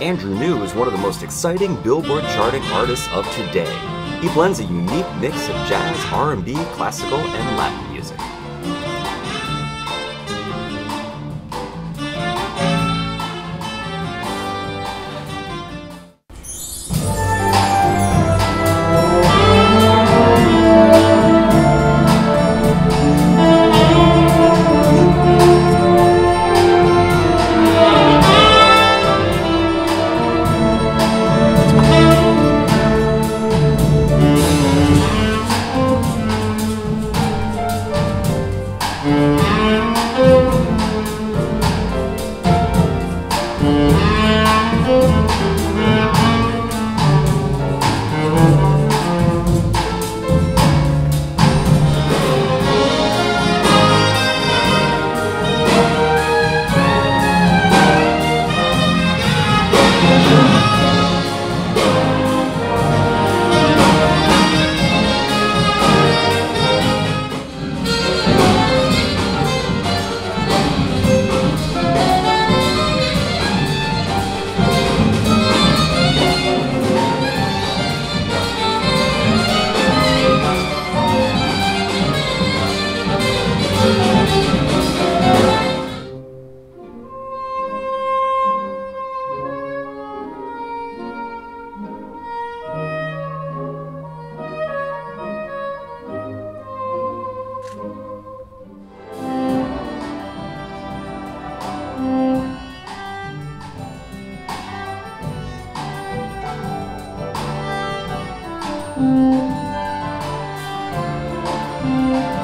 Andrew New is one of the most exciting Billboard charting artists of today. He blends a unique mix of jazz, R&B, classical, and Latin music. Música